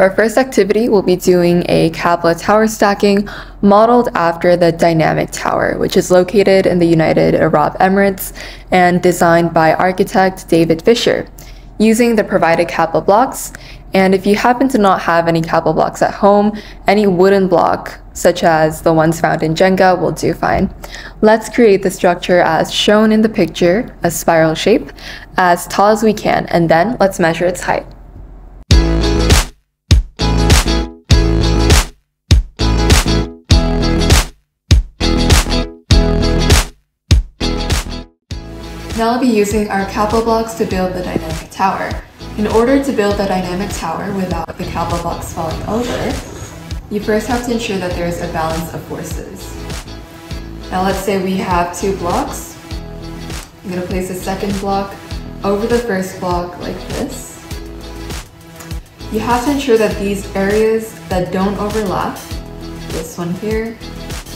For our first activity, we'll be doing a Kapla tower stacking modeled after the Dynamic Tower, which is located in the United Arab Emirates and designed by architect David Fisher, using the provided Kapla blocks. And if you happen to not have any Kapla blocks at home, any wooden block, such as the ones found in Jenga, will do fine. Let's create the structure as shown in the picture, a spiral shape, as tall as we can, and then let's measure its height. Now I'll be using our Kapla blocks to build the dynamic tower. In order to build the dynamic tower without the Kapla blocks falling over, you first have to ensure that there is a balance of forces. Now let's say we have two blocks. I'm going to place a second block over the first block like this. You have to ensure that these areas that don't overlap, this one here,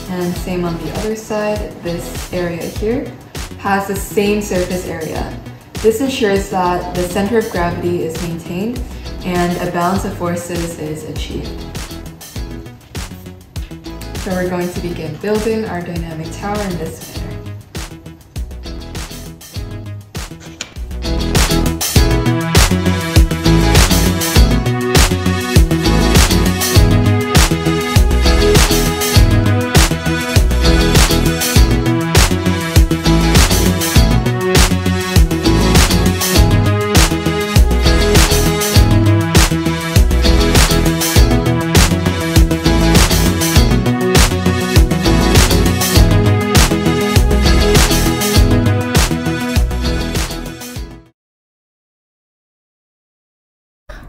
and same on the other side, this area here, has the same surface area. This ensures that the center of gravity is maintained and a balance of forces is achieved. So we're going to begin building our dynamic tower in this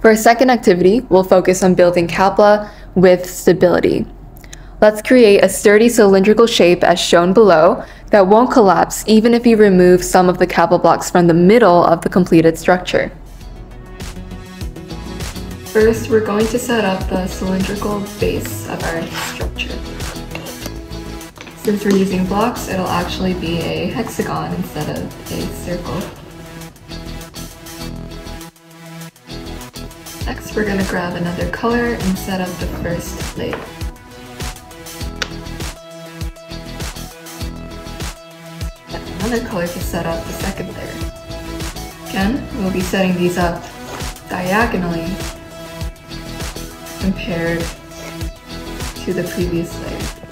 For our second activity, we'll focus on building Kapla with stability. Let's create a sturdy cylindrical shape as shown below that won't collapse even if you remove some of the Kapla blocks from the middle of the completed structure. First, we're going to set up the cylindrical base of our structure. Since we're using blocks, it'll actually be a hexagon instead of a circle. Next, we're going to grab another color and set up the first layer. Another color to set up the second layer. Again, we'll be setting these up diagonally compared to the previous layer.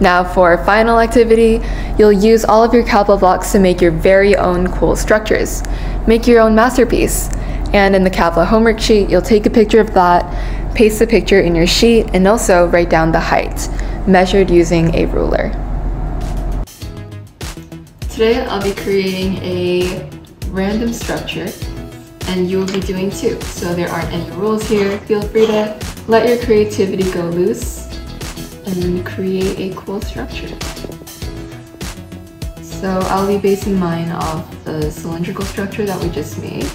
Now for final activity, you'll use all of your Kapla blocks to make your very own cool structures. Make your own masterpiece. And in the Kapla homework sheet, you'll take a picture of that, paste the picture in your sheet, and also write down the height, measured using a ruler. Today I'll be creating a random structure and you'll be doing too. So there aren't any rules here. Feel free to let your creativity go loose and create a cool structure. So I'll be basing mine off the cylindrical structure that we just made,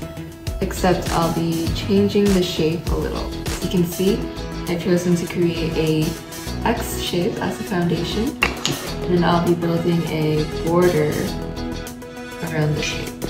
except I'll be changing the shape a little. As you can see, I've chosen to create a X shape as a foundation, and I'll be building a border around the shape.